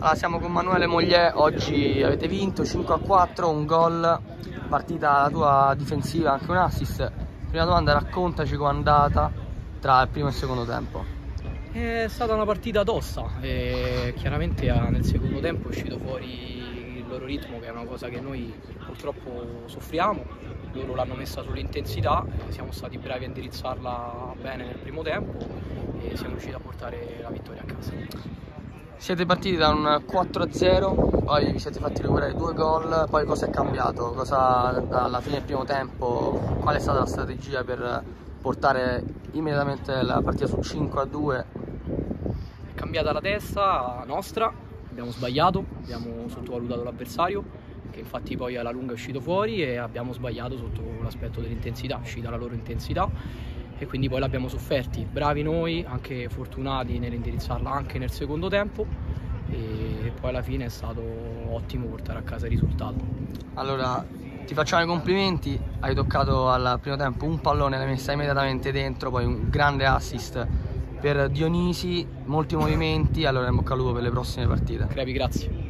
Allora, siamo con Manuele Moglie, oggi avete vinto 5 a 4, un gol, partita la tua difensiva, anche un assist. Prima domanda, raccontaci com'è andata tra il primo e il secondo tempo. È stata una partita tosta, chiaramente nel secondo tempo è uscito fuori il loro ritmo che è una cosa che noi purtroppo soffriamo, loro l'hanno messa sull'intensità, siamo stati bravi a indirizzarla bene nel primo tempo e siamo riusciti a portare la vittoria a casa. Siete partiti da un 4-0, poi vi siete fatti recuperare due gol, poi cosa è cambiato? Cosa alla fine del primo tempo, qual è stata la strategia per portare immediatamente la partita su 5-2? È cambiata la testa nostra, abbiamo sbagliato, abbiamo sottovalutato l'avversario che infatti poi alla lunga è uscito fuori e abbiamo sbagliato sotto l'aspetto dell'intensità, uscita la loro intensità e quindi poi l'abbiamo sofferti. Bravi noi, anche fortunati nell'indirizzarla anche nel secondo tempo e poi alla fine è stato ottimo portare a casa il risultato. Allora, ti facciamo i complimenti, hai toccato al primo tempo un pallone, l'hai messa immediatamente dentro, poi un grande assist per Dionisi, molti movimenti, allora in bocca al lupo per le prossime partite. Crepi, grazie.